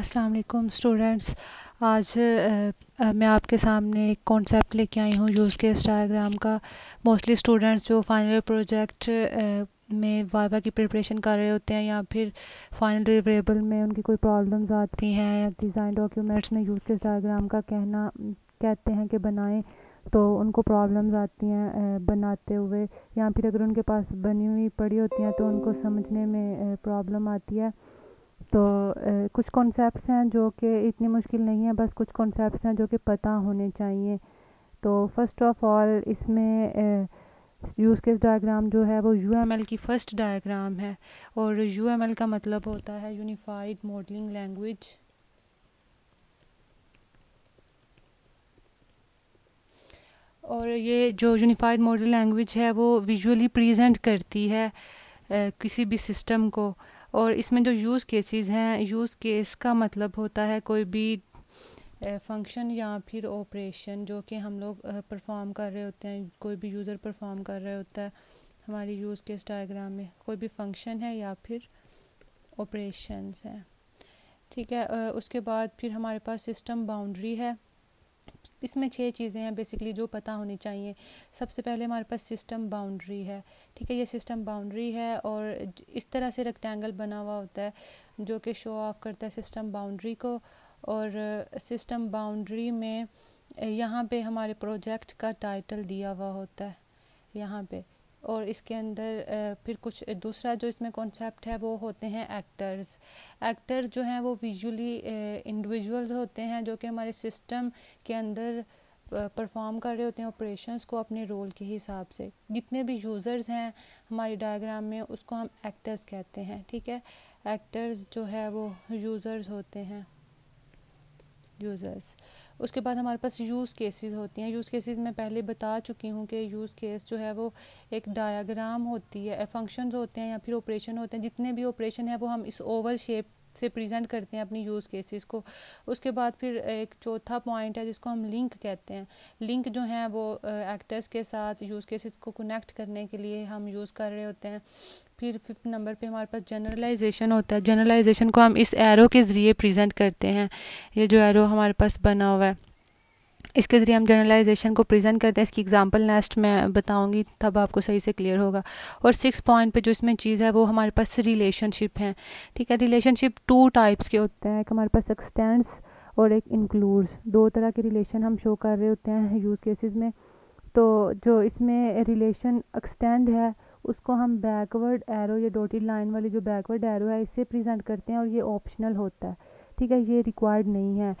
السلام علیکم اسٹوڈنٹس آج میں آپ کے سامنے ایک کانسیپٹ لے کے آئی ہوں یوز کے ڈائیگرام کا موسٹلی اسٹوڈنٹس جو فائنل پروجیکٹ میں وائوا کی پریپریشن کر رہے ہوتے ہیں یا پھر فائنل ڈیلیوریبل میں ان کی کوئی پرابلمز آتی ہیں یا ڈیزائن ڈاکیومنٹس میں یوز کے ڈائیگرام کا کہنا، کہتے ہیں کہ بنائیں تو ان کو پرابلمز آتی ہیں بناتے ہوئے یا پھر اگر ان کے پاس بنی ہوئی پڑی ہوتی ہیں تو ان کو سمجھنے میں پرابلم آتی ہے۔ تو کچھ کانسیپٹس ہیں جو کہ اتنی مشکل نہیں ہیں، بس کچھ کانسیپٹس ہیں جو کہ پتہ ہونے چاہیے۔ تو فرسٹ آف آل اس میں یوز کیس ڈائیگرام جو ہے وہ یو ایم ایل کی فرسٹ ڈائیگرام ہے۔ اور یو ایم ایل کا مطلب ہوتا ہے یونیفائڈ ماڈلنگ لینگویج اور یہ جو یونیفائڈ ماڈل لینگویج ہے وہ ویژولی پریزنٹ کرتی ہے کسی بھی سسٹم کو۔ اور اس میں جو یوز کیسز ہیں یوز کیس کا مطلب ہوتا ہے کوئی بھی فنکشن یا پھر آپریشن جو کہ ہم لوگ پرفارم کر رہے ہوتے ہیں، کوئی بھی یوزر پرفارم کر رہے ہوتا ہے، ہماری یوز کیس ڈائیگرام میں کوئی بھی فنکشن ہے یا پھر آپریشنز ہیں۔ ٹھیک ہے اس کے بعد پھر ہمارے پاس سسٹم باؤنڈری ہے۔ اس میں چھ چیزیں ہیں بیسکلی جو پتہ ہونی چاہیے۔ سب سے پہلے ہمارے پاس سسٹم باؤنڈری ہے، ٹھیک ہے؟ یہ سسٹم باؤنڈری ہے اور اس طرح سے ریکٹینگل بنا ہوا ہوتا ہے جو کہ شو آف کرتا ہے سسٹم باؤنڈری کو۔ اور سسٹم باؤنڈری میں یہاں پہ ہمارے پروجیکٹ کا ٹائٹل دیا ہوا ہوتا ہے، یہاں پہ۔ اور اس کے اندر پھر کچھ دوسرا جو اس میں کانسیپٹ ہے، وہ ہوتے ہیں ایکٹرز ایکٹر جو ہیں، وہ ویژولی انڈیویژولز ہوتے ہیں جو کہ ہمارے سسٹم کے اندر پرفارم کر رہے ہوتے ہیں آپریشنس کو اپنے رول کے حساب سے. جتنے بھی یوزرز ہیں ہماری ڈائیگرام میں، اس کو ہم ایکٹرز کہتے ہیں، ٹھیک ہے؟ ایکٹرز جو ہے، وہ یوزرز ہوتے ہیں. یوزرز اس کے بعد ہمارے پاس یوز کیسز ہوتی ہیں۔ یوز کیسز میں پہلے بتا چکی ہوں کہ یوز کیس جو ہے وہ ایک ڈایاگرام ہوتی ہے فنکشنز ہوتے ہیں یا پھر آپریشن ہوتے ہیں۔ جتنے بھی آپریشن ہیں وہ ہم اس اوول شیپ سے پریزنٹ کرتے ہیں اپنی یوز کیسز کو۔ اس کے بعد پھر ایک چوتھا پوائنٹ ہے جس کو ہم لنک کہتے ہیں۔ لنک جو ہیں وہ ایکٹرس کے ساتھ یوز کیسز کو کنیکٹ کرنے کے لیے ہم یوز کر رہے ہوتے ہیں۔ پھر ففتھ نمبر پہ ہمارے پاس جنرلائزیشن ہوتا ہے۔ جنرلائزیشن کو ہم اس ایرو کے ذریعے پریزنٹ کرتے ہیں۔ یہ جو ایرو ہمارے پاس بنا ہوا ہے۔ اس کے ذریعے ہم جنرلائزیشن کو پریزنٹ کرتے ہیں، اس کی اگزامپل نیکسٹ میں بتاؤں گی، تب آپ کو صحیح سے کلیئر ہوگا۔ اور سکس پوائنٹ پہ جو اس میں چیز ہے، وہ ہمارے پاس ریلیشن شپ ہیں۔ ٹھیک ہے ریلیشن شپ ٹو ٹائپس کے ہوتے ہیں، ایک ہمارے پاس ایکسٹینڈس اور ایک انکلوڈس دو طرح کے ریلیشن ہم شو کر رہے ہوتے ہیں یوز کیسز میں۔ تو جو اس میں ریلیشن ایکسٹینڈ ہے، اس کو ہم بیکورڈ ایرو یا ڈوٹی لائن والی جو بیکورڈ ایرو ہے، اس سے پریزنٹ کرتے ہیں اور یہ آپشنل ہوتا ہے۔ ٹھیک ہے یہ ریکوائرڈ نہیں ہے۔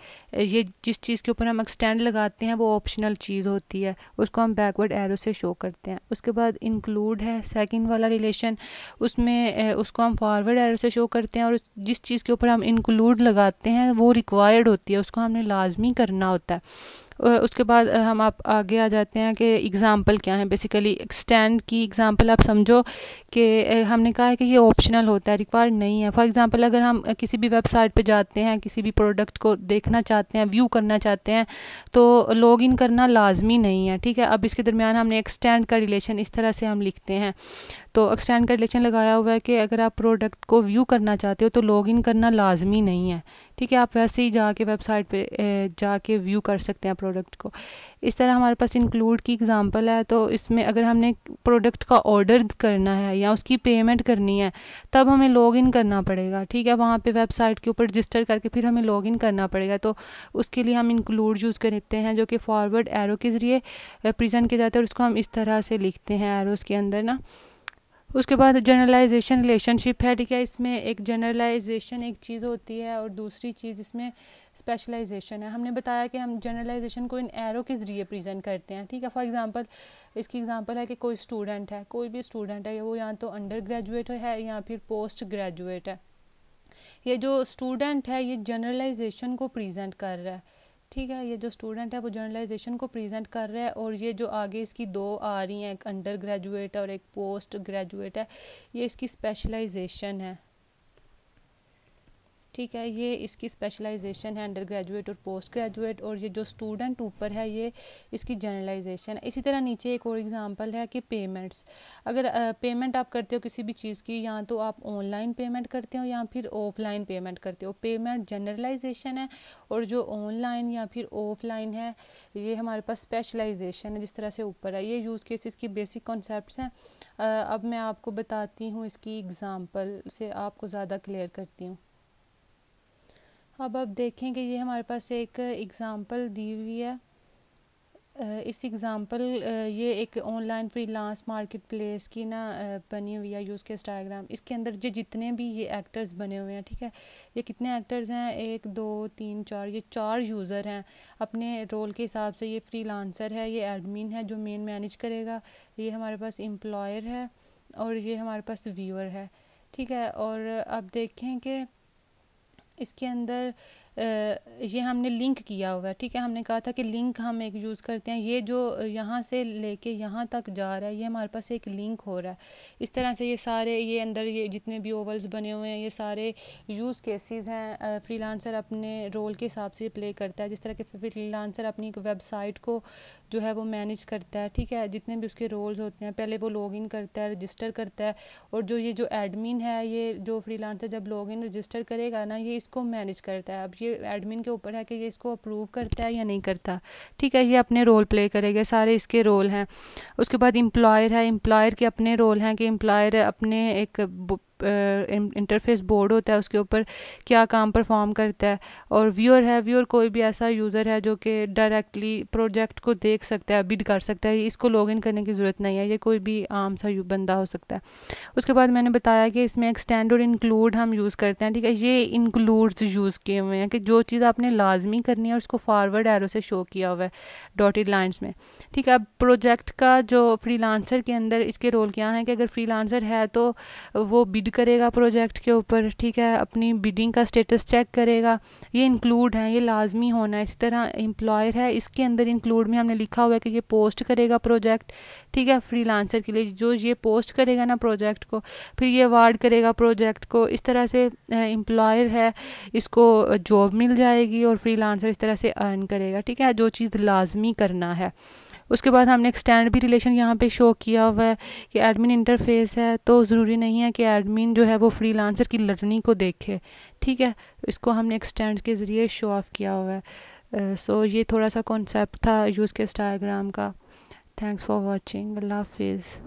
یہ جس چیز کے اوپر ہم ایکسٹینڈ لگاتے ہیں، وہ آپشنل چیز ہوتی ہے۔ اس کو ہم بیکورڈ ایرو سے شو کرتے ہیں۔ اس کے بعد انکلوڈ ہے سیکنڈ والا ریلیشن اس میں اس کو ہم فارورڈ ایرو سے شو کرتے ہیں اور جس چیز کے اوپر ہم انکلوڈ لگاتے ہیں، وہ ریکوائرڈ ہوتی ہے۔ اس کو ہم نے لازمی کرنا ہوتا ہے۔ اس کے بعد ہم آپ آگے آ جاتے ہیں کہ اگزامپل کیا ہیں. بیسیکلی ایکسٹینڈ کی اگزامپل آپ سمجھو کہ ہم نے کہا ہے کہ یہ آپشنل ہوتا ہے ریکوائرڈ نہیں ہے. فار ایگزامپل اگر ہم کسی بھی ویب سائٹ پہ جاتے ہیں، کسی بھی پروڈکٹ کو دیکھنا چاہتے ہیں ویو کرنا چاہتے ہیں، تو لاگ ان کرنا لازمی نہیں ہے. ٹھیک ہے؟ اب اس کے درمیان ہم نے ایکسٹینڈ کا ریلیشن اس طرح سے ہم لکھتے ہیں. تو ایکسٹینڈ کا ریلیشن لگایا ہوا ہے کہ اگر آپ پروڈکٹ کو ویو کرنا چاہتے ہو تو لاگ ان کرنا لازمی نہیں ہے. ٹھیک ہے، آپ ویسے ہی جا کے ویب سائٹ پہ جا کے ویو کر سکتے ہیں پروڈکٹ کو۔ اس طرح ہمارے پاس انکلوڈ کی اگزامپل ہے، تو اس میں اگر ہم نے پروڈکٹ کا آڈر کرنا ہے یا اس کی پیمنٹ کرنی ہے، تب ہمیں لاگ ان کرنا پڑے گا۔ ٹھیک ہے، وہاں پہ ویب سائٹ کے اوپر رجسٹر کر کے پھر ہمیں لاگ ان کرنا پڑے گا۔ تو اس کے لیے ہم انکلوڈ یوز کرتے ہیں جو کہ فارورڈ ایرو کے ذریعے پریزنٹ کیا جاتا ہے اور اس کو ہم اس طرح سے لکھتے ہیں ایروز کے اندر، نا۔ اس کے بعد جنرلائزیشن ریلیشن شپ ہے، ٹھیک ہے، اس میں ایک جنرلائزیشن ایک چیز ہوتی ہے اور دوسری چیز اس میں اسپیشلائزیشن ہے۔ ہم نے بتایا کہ ہم جنرلائزیشن کو ان ایرو کے ذریعے پریزنٹ کرتے ہیں، ٹھیک ہے۔ فار ایگزامپل اس کی ایگزامپل ہے کہ کوئی اسٹوڈنٹ ہے، کوئی بھی اسٹوڈنٹ ہے، وہ یا تو انڈر گریجویٹ ہے یا پھر پوسٹ گریجویٹ ہے۔ یہ جو اسٹوڈنٹ ہے، یہ جنرلائزیشن کو پریزنٹ کر رہا ہے۔ ٹھیک ہے، یہ جو اسٹوڈنٹ ہے، وہ جرنلائزیشن کو پریزنٹ کر رہا ہے اور یہ جو آگے اس کی دو آ رہی ہیں، ایک انڈر گریجویٹ اور ایک پوسٹ گریجویٹ ہے، یہ اس کی اسپیشلائزیشن ہے۔ ٹھیک ہے، یہ اس کی اسپیشلائزیشن ہے انڈر گریجویٹ اور پوسٹ گریجویٹ اور یہ جو اسٹوڈنٹ اوپر ہے، یہ اس کی جنرلائزیشن ہے۔ اسی طرح نیچے ایک اور ایگزامپل ہے کہ پیمنٹس اگر پیمنٹ آپ کرتے ہو کسی بھی چیز کی، یا تو آپ آن لائن پیمنٹ کرتے ہو یا پھر آف لائن پیمنٹ کرتے ہو۔ پیمنٹ جنرلائزیشن ہے اور جو آن لائن یا پھر آف لائن ہے، یہ ہمارے پاس اسپیشلائزیشن ہے، جس طرح سے اوپر ہے۔ یہ یوز کیسز کی بیسک کانسیپٹس ہیں۔ اب میں آپ کو بتاتی ہوں اس کی ایگزامپل سے آپ کو زیادہ کلیئر کرتی ہوں۔ اب آپ دیکھیں کہ یہ ہمارے پاس ایک ایگزامپل دی ہوئی ہے۔ اس ایگزامپل یہ ایک online freelance marketplace کی نا بنی ہوئی ہے یوز کیس ڈائیگرام اس کے اندر جو جتنے بھی یہ ایکٹرز بنے ہوئے ہیں، ٹھیک ہے؟ یہ کتنے ایکٹرز ہیں؟ ایک، دو، تین، چار، یہ چار یوزر ہیں۔ اپنے رول کے حساب سے یہ فری لانسر ہے، یہ ایڈمن ہے جو مین مینیج کرے گا۔ یہ ہمارے پاس امپلائر ہے اور یہ ہمارے پاس ویور ہے، ٹھیک ہے؟ اور اب دیکھیں کہ اس کے اندر یہ ہم نے لنک کیا ہوا ہے، ٹھیک ہے، ہم نے کہا تھا کہ لنک ہم ایک یوز کرتے ہیں، یہ جو یہاں سے لے کے یہاں تک جا رہا ہے، یہ ہمارے پاس ایک لنک ہو رہا ہے۔ اس طرح سے یہ سارے، یہ اندر یہ جتنے بھی اوولز بنے ہوئے ہیں، یہ سارے یوز کیسز ہیں۔ فری لانسر اپنے رول کے حساب سے پلے کرتا ہے، جس طرح کہ فری لانسر اپنی ایک ویب سائٹ کو جو ہے وہ مینیج کرتا ہے، ٹھیک ہے، جتنے بھی اس کے رولز ہوتے ہیں۔ پہلے وہ لاگ ان کرتا ہے رجسٹر کرتا ہے، اور جو یہ جو ایڈمن ہے، یہ جو فری لانسر جب لاگ ان رجسٹر کرے گا نا، یہ اس کو مینیج کرتا ہے۔ اب یہ ایڈمن کے اوپر ہے کہ یہ اس کو اپروو کرتا ہے یا نہیں کرتا۔ ٹھیک ہے، یہ اپنے رول پلے کرے گا، سارے اس کے رول ہیں۔ اس کے بعد امپلائر ہے امپلائر کے اپنے رول ہیں کہ امپلائر اپنے ایک انٹرفیس بورڈ ہوتا ہے، اس کے اوپر کیا کام پرفارم کرتا ہے، اور ویور ہے ویور کوئی بھی ایسا یوزر ہے جو کہ ڈائریکٹلی پروجیکٹ کو دیکھ سکتا ہے بڈ کر سکتا ہے، اس کو لاگ ان کرنے کی ضرورت نہیں ہے، یہ کوئی بھی عام سا بندہ ہو سکتا ہے۔ اس کے بعد میں نے بتایا کہ اس میں ایکسٹینڈ اور انکلوڈ ہم یوز کرتے ہیں، ٹھیک ہے؟ یہ انکلوڈز یوز کیے ہوئے ہیں کہ جو چیز آپ نے لازمی کرنی ہے اس کو فارورڈ ایرو سے شو کیا ہوا ہے ڈاٹیڈ لائنس میں۔ ٹھیک ہے، اب پروجیکٹ کا جو فری لانسر کے اندر اس کے رول کیا ہیں کہ اگر فری لانسر ہے تو وہ بڈ کرے گا پروجیکٹ کے اوپر، ٹھیک ہے؟ اپنی بیڈنگ کا سٹیٹس چیک کرے گا۔ یہ انکلوڈ ہیں، یہ لازمی ہونا ہے۔ اسی طرح امپلائر ہے، اس کے اندر انکلوڈ میں ہم نے لکھا ہوا ہے کہ یہ پوسٹ کرے گا پروجیکٹ ٹھیک ہے؟ فری لانسر کے لیے جو یہ پوسٹ کرے گا نا پروجیکٹ کو، پھر یہ وارڈ کرے گا پروجیکٹ کو۔ اس طرح سے امپلائر ہے، اس کو جاب مل جائے گی اور فری لانسر اس طرح سے ارن کرے گا۔ ٹھیک ہے؟ جو چیز لازمی کرنا ہے۔ اس کے بعد ہم نے ایکسٹینڈ بھی ریلیشن یہاں پہ شو کیا ہوا ہے کہ ایڈمن انٹرفیس ہے تو ضروری نہیں ہے کہ ایڈمن جو ہے وہ فری لانسر کی لرننگ کو دیکھے، ٹھیک ہے؟ اس کو ہم نے ایکسٹینڈ کے ذریعے شو آف کیا ہوا ہے۔ سو یہ تھوڑا سا کانسیپٹ تھا یوز کے اسٹاگرام کا۔ تھینکس فار واچنگ اللہ حافظ۔